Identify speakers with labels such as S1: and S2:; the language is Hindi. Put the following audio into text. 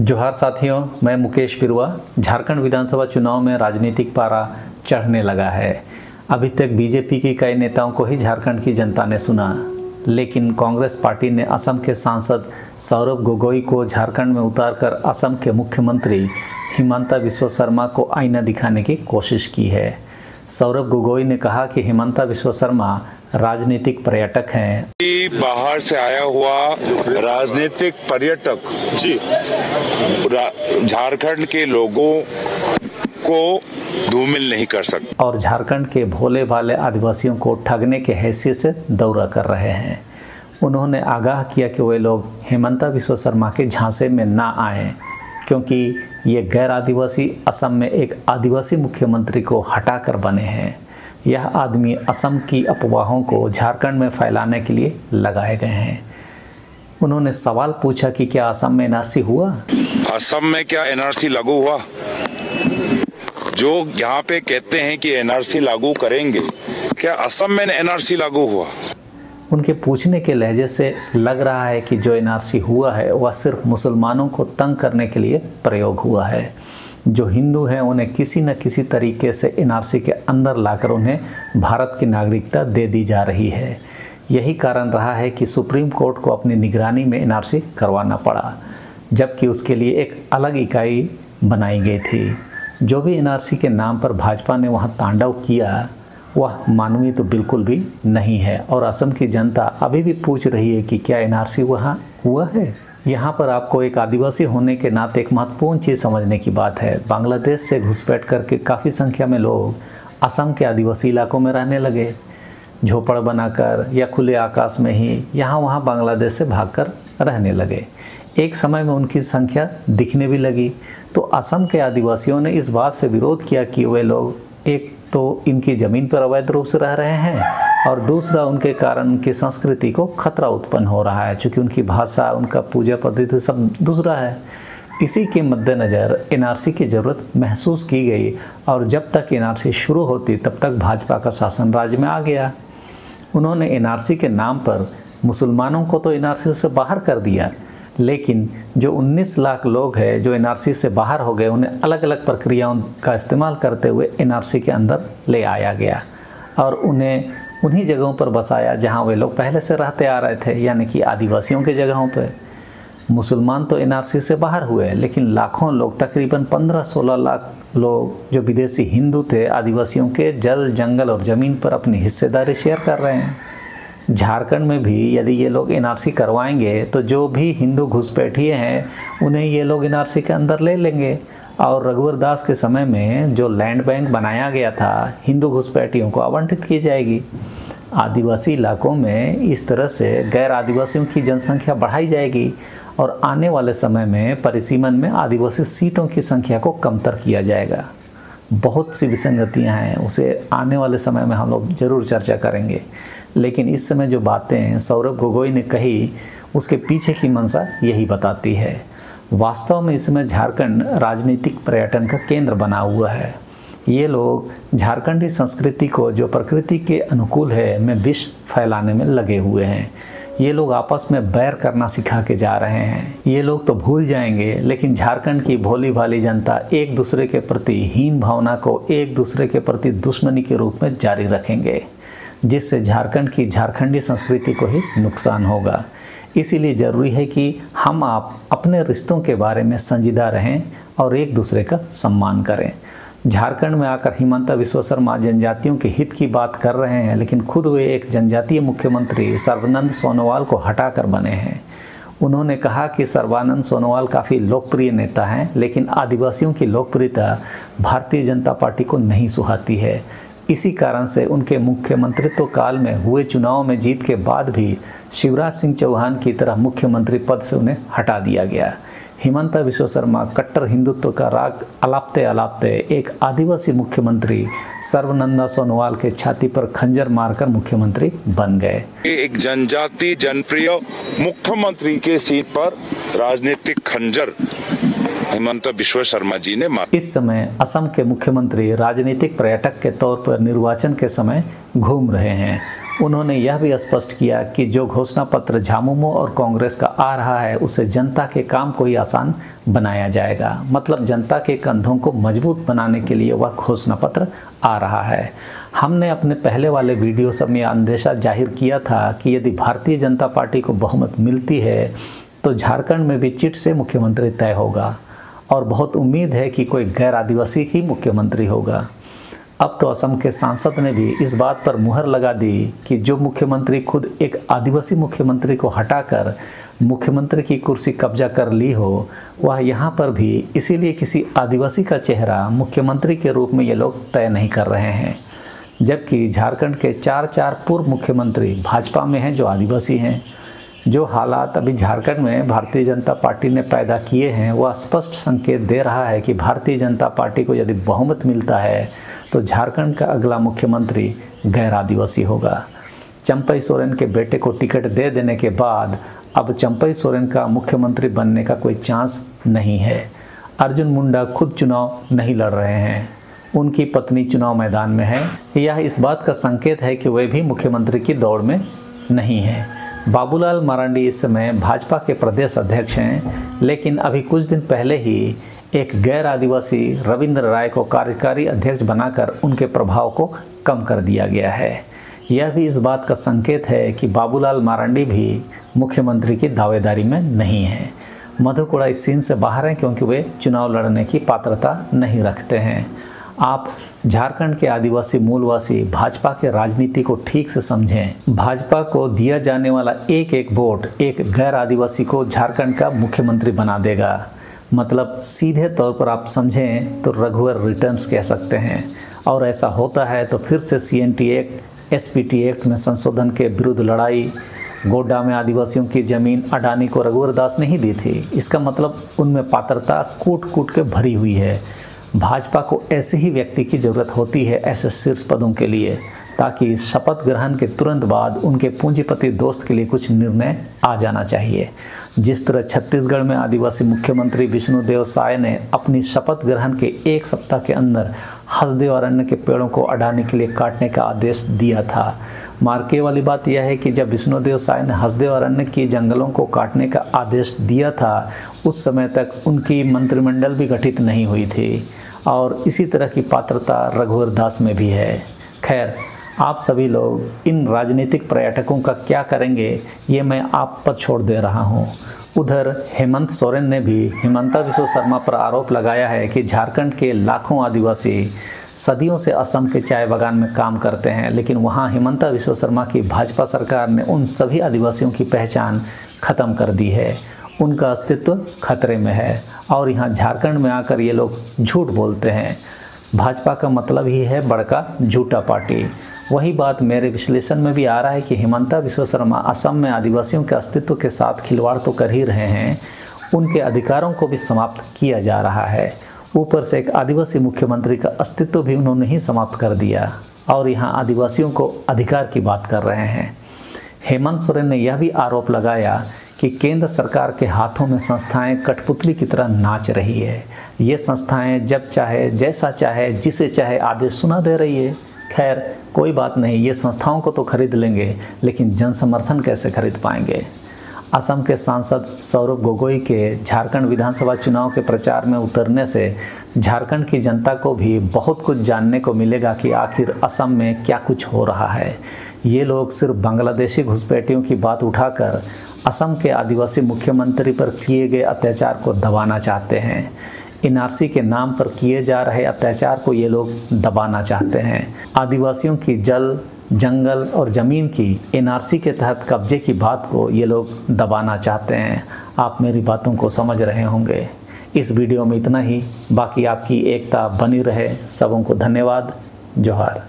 S1: जोहार साथियों, मैं मुकेश बिरुआ झारखंड विधानसभा चुनाव में राजनीतिक पारा चढ़ने लगा है। अभी तक बीजेपी के कई नेताओं को ही झारखंड की जनता ने सुना। लेकिन कांग्रेस पार्टी ने असम के सांसद सौरभ गोगोई को झारखंड में उतारकर असम के मुख्यमंत्री हिमंता विश्व शर्मा को आईना दिखाने की कोशिश की है। सौरभ गोगोई ने कहा कि हिमंता विश्व शर्मा राजनीतिक पर्यटक हैं।
S2: बाहर से आया हुआ राजनीतिक पर्यटक जी झारखंड के लोगों को धूमिल नहीं कर सकते।
S1: और झारखंड के भोले भाले आदिवासियों को ठगने के हैसियत से दौरा कर रहे हैं। उन्होंने आगाह किया कि वे लोग हेमंता विश्व शर्मा के झांसे में ना आए क्योंकि ये गैर आदिवासी असम में एक आदिवासी मुख्यमंत्री को हटाकर बने हैं। यह आदमी असम की अफवाहों को झारखंड में फैलाने के लिए लगाए गए हैं। उन्होंने सवाल पूछा कि क्या असम में एनआरसी हुआ?
S2: असम में क्या एनआरसी लागू हुआ? जो यहाँ पे कहते हैं कि एनआरसी लागू करेंगे क्या असम में एनआरसी लागू हुआ?
S1: उनके पूछने के लहजे से लग रहा है कि जो एनआरसी हुआ है वह सिर्फ़ मुसलमानों को तंग करने के लिए प्रयोग हुआ है। जो हिंदू हैं, उन्हें किसी न किसी तरीके से एनआरसी के अंदर लाकर उन्हें भारत की नागरिकता दे दी जा रही है। यही कारण रहा है कि सुप्रीम कोर्ट को अपनी निगरानी में एनआरसी करवाना पड़ा, जबकि उसके लिए एक अलग इकाई बनाई गई थी। जो भी एनआरसी के नाम पर भाजपा ने वहाँ तांडव किया, वह मानवीय तो बिल्कुल भी नहीं है, और असम की जनता अभी भी पूछ रही है कि क्या एनआरसी वहाँ हुआ है? यहाँ पर आपको एक आदिवासी होने के नाते एक महत्वपूर्ण चीज़ समझने की बात है। बांग्लादेश से घुसपैठ करके काफ़ी संख्या में लोग असम के आदिवासी इलाकों में रहने लगे। झोपड़ बनाकर या खुले आकाश में ही यहाँ वहाँ बांग्लादेश से भागकर रहने लगे। एक समय में उनकी संख्या दिखने भी लगी। तो असम के आदिवासियों ने इस बात से विरोध किया कि वे लोग एक तो इनकी ज़मीन पर अवैध रूप से रह रहे हैं और दूसरा उनके कारण उनकी संस्कृति को खतरा उत्पन्न हो रहा है, चूँकि उनकी भाषा, उनका पूजा पद्धति सब दूसरा है। इसी के मद्देनज़र एनआरसी की ज़रूरत महसूस की गई और जब तक एनआरसी शुरू होती, तब तक भाजपा का शासन राज्य में आ गया। उन्होंने एनआरसी के नाम पर मुसलमानों को तो एनआरसी से बाहर कर दिया, लेकिन जो 19 लाख लोग हैं, जो एनआरसी से बाहर हो गए, उन्हें अलग अलग प्रक्रियाओं का इस्तेमाल करते हुए एनआरसी के अंदर ले आया गया और उन्हें उन्हीं जगहों पर बसाया जहाँ वे लोग पहले से रहते आ रहे थे, यानी कि आदिवासियों के जगहों पर मुसलमान तो एनआरसी से बाहर हुए, लेकिन लाखों लोग, तकरीबन 15-16 लाख लोग जो विदेशी हिंदू थे, आदिवासियों के जल, जंगल और ज़मीन पर अपनी हिस्सेदारी शेयर कर रहे हैं। झारखंड में भी यदि ये लोग एनआरसी करवाएँगे तो जो भी हिंदू घुसपैठिए हैं, उन्हें ये लोग एनआरसी के अंदर ले लेंगे। और रघुवर दास के समय में जो लैंड बैंक बनाया गया था, हिंदू घुसपैठियों को आवंटित की जाएगी। आदिवासी इलाकों में इस तरह से गैर आदिवासियों की जनसंख्या बढ़ाई जाएगी और आने वाले समय में परिसीमन में आदिवासी सीटों की संख्या को कमतर किया जाएगा। बहुत सी विसंगतियाँ हैं, उसे आने वाले समय में हम लोग ज़रूर चर्चा करेंगे। लेकिन इस समय जो बातें सौरभ गोगोई ने कही, उसके पीछे की मंशा यही बताती है। वास्तव में इस समय झारखंड राजनीतिक पर्यटन का केंद्र बना हुआ है। ये लोग झारखंडी संस्कृति को, जो प्रकृति के अनुकूल है, में विष फैलाने में लगे हुए हैं। ये लोग आपस में बैर करना सिखा के जा रहे हैं। ये लोग तो भूल जाएँगे, लेकिन झारखंड की भोली भाली जनता एक दूसरे के प्रति हीन भावना को, एक दूसरे के प्रति दुश्मनी के रूप में जारी रखेंगे, जिससे झारखंड की झारखंडी संस्कृति को ही नुकसान होगा। इसीलिए ज़रूरी है कि हम आप अपने रिश्तों के बारे में संजीदा रहें और एक दूसरे का सम्मान करें। झारखंड में आकर हिमंता विश्व शर्मा जनजातियों के हित की बात कर रहे हैं, लेकिन खुद वे एक जनजातीय मुख्यमंत्री सर्वानंद सोनोवाल को हटाकर बने हैं। उन्होंने कहा कि सर्वानंद सोनोवाल काफ़ी लोकप्रिय नेता हैं, लेकिन आदिवासियों की लोकप्रियता भारतीय जनता पार्टी को नहीं सुहाती है। इसी कारण से उनके मुख्यमंत्रित्व काल में हुए चुनाव में जीत के बाद भी शिवराज सिंह चौहान की तरह मुख्यमंत्री पद से उन्हें हटा दिया गया। हिमंता विश्व शर्मा, कट्टर हिंदुत्व का राग अलापते अलापते एक आदिवासी मुख्यमंत्री सर्वनंदा सोनोवाल के छाती पर खंजर मारकर मुख्यमंत्री बन गए।
S2: एक जनजाति, जनप्रिय मुख्यमंत्री के सीट पर राजनीतिक खंजर हिमंत विश्व शर्मा जी ने
S1: इस समय असम के मुख्यमंत्री राजनीतिक पर्यटक के तौर पर निर्वाचन के समय घूम रहे हैं। उन्होंने यह भी स्पष्ट किया कि जो घोषणा पत्र झामुमो और कांग्रेस का आ रहा है, उसे जनता के काम को ही आसान बनाया जाएगा। मतलब जनता के कंधों को मज़बूत बनाने के लिए वह घोषणा पत्र आ रहा है। हमने अपने पहले वाले वीडियो सब में अंदेशा ज़ाहिर किया था कि यदि भारतीय जनता पार्टी को बहुमत मिलती है तो झारखंड में भी चिट से मुख्यमंत्री तय होगा। और बहुत उम्मीद है कि कोई गैर आदिवासी ही मुख्यमंत्री होगा। अब तो असम के सांसद ने भी इस बात पर मुहर लगा दी कि जो मुख्यमंत्री खुद एक आदिवासी मुख्यमंत्री को हटाकर मुख्यमंत्री की कुर्सी कब्जा कर ली हो, वह यहाँ पर भी इसीलिए किसी आदिवासी का चेहरा मुख्यमंत्री के रूप में ये लोग तय नहीं कर रहे हैं। जबकि झारखंड के चार चार पूर्व मुख्यमंत्री भाजपा में हैं जो आदिवासी हैं। जो हालात अभी झारखंड में भारतीय जनता पार्टी ने पैदा किए हैं वह स्पष्ट संकेत दे रहा है कि भारतीय जनता पार्टी को यदि बहुमत मिलता है तो झारखंड का अगला मुख्यमंत्री गैर आदिवासी होगा। चंपई सोरेन के बेटे को टिकट दे देने के बाद, अब चंपई सोरेन का मुख्यमंत्री बनने का कोई चांस नहीं है। अर्जुन मुंडा खुद चुनाव नहीं लड़ रहे हैं। उनकी पत्नी चुनाव मैदान में है। यह इस बात का संकेत है कि वे भी मुख्यमंत्री की दौड़ में नहीं है। बाबूलाल मरांडी इस समय भाजपा के प्रदेश अध्यक्ष हैं, लेकिन अभी कुछ दिन पहले ही एक गैर आदिवासी रविंद्र राय को कार्यकारी अध्यक्ष बनाकर उनके प्रभाव को कम कर दिया गया है। यह भी इस बात का संकेत है कि बाबूलाल मारंडी भी मुख्यमंत्री की दावेदारी में नहीं है। मधुकुड़ा इस सीन से बाहर हैं क्योंकि वे चुनाव लड़ने की पात्रता नहीं रखते हैं। आप झारखंड के आदिवासी, मूलवासी, भाजपा के राजनीति को ठीक से समझें। भाजपा को दिया जाने वाला एक एक वोट एक गैर आदिवासी को झारखंड का मुख्यमंत्री बना देगा। मतलब सीधे तौर पर आप समझें तो रघुवर रिटर्न्स कह सकते हैं। और ऐसा होता है तो फिर से सीएनटी एक्ट एसपीटी एक्ट में संशोधन के विरुद्ध लड़ाई, गोड्डा में आदिवासियों की ज़मीन अडानी को रघुवर दास नहीं दी थी। इसका मतलब उनमें पात्रता कूट कूट के भरी हुई है। भाजपा को ऐसे ही व्यक्ति की ज़रूरत होती है ऐसे शीर्ष पदों के लिए। ताकि शपथ ग्रहण के तुरंत बाद उनके पूंजीपति दोस्त के लिए कुछ निर्णय आ जाना चाहिए। जिस तरह छत्तीसगढ़ में आदिवासी मुख्यमंत्री विष्णुदेव साय ने अपनी शपथ ग्रहण के एक सप्ताह के अंदर हसदेव अरण्य के पेड़ों को अडाने के लिए काटने का आदेश दिया था। मार्के वाली बात यह है कि जब विष्णुदेव साय ने हसदेव अरण्य के जंगलों को काटने का आदेश दिया था, उस समय तक उनकी मंत्रिमंडल भी गठित नहीं हुई थी। और इसी तरह की पात्रता रघुवर दास में भी है। खैर आप सभी लोग इन राजनीतिक पर्यटकों का क्या करेंगे, ये मैं आप पर छोड़ दे रहा हूँ। उधर हेमंत सोरेन ने भी हेमंता विश्व शर्मा पर आरोप लगाया है कि झारखंड के लाखों आदिवासी सदियों से असम के चाय बागान में काम करते हैं, लेकिन वहाँ हेमंता विश्व शर्मा की भाजपा सरकार ने उन सभी आदिवासियों की पहचान खत्म कर दी है। उनका अस्तित्व खतरे में है और यहाँ झारखंड में आकर ये लोग झूठ बोलते हैं। भाजपा का मतलब ही है बड़का झूठा पार्टी। वही बात मेरे विश्लेषण में भी आ रहा है कि हिमंता विश्व शर्मा असम में आदिवासियों के अस्तित्व के साथ खिलवाड़ तो कर ही रहे हैं। उनके अधिकारों को भी समाप्त किया जा रहा है। ऊपर से एक आदिवासी मुख्यमंत्री का अस्तित्व भी उन्होंने ही समाप्त कर दिया। और यहाँ आदिवासियों को अधिकार की बात कर रहे हैं। हेमंत सोरेन ने यह भी आरोप लगाया कि केंद्र सरकार के हाथों में संस्थाएँ कठपुतली की तरह नाच रही है। ये संस्थाएँ जब चाहे, जैसा चाहे, जिसे चाहे, आदेश सुना दे रही है। खैर, कोई बात नहीं, ये संस्थाओं को तो खरीद लेंगे, लेकिन जन समर्थन कैसे खरीद पाएँगे? असम के सांसद सौरभ गोगोई के झारखंड विधानसभा चुनाव के प्रचार में उतरने से झारखंड की जनता को भी बहुत कुछ जानने को मिलेगा कि आखिर असम में क्या कुछ हो रहा है। ये लोग सिर्फ़ बांग्लादेशी घुसपैठियों की बात उठाकर असम के आदिवासी मुख्यमंत्री पर किए गए अत्याचार को दबाना चाहते हैं। एनआरसी के नाम पर किए जा रहे अत्याचार को ये लोग दबाना चाहते हैं। आदिवासियों की जल, जंगल और ज़मीन की एनआरसी के तहत कब्जे की बात को ये लोग दबाना चाहते हैं। आप मेरी बातों को समझ रहे होंगे। इस वीडियो में इतना ही। बाकी आपकी एकता बनी रहे। सबों को धन्यवाद। जोहार।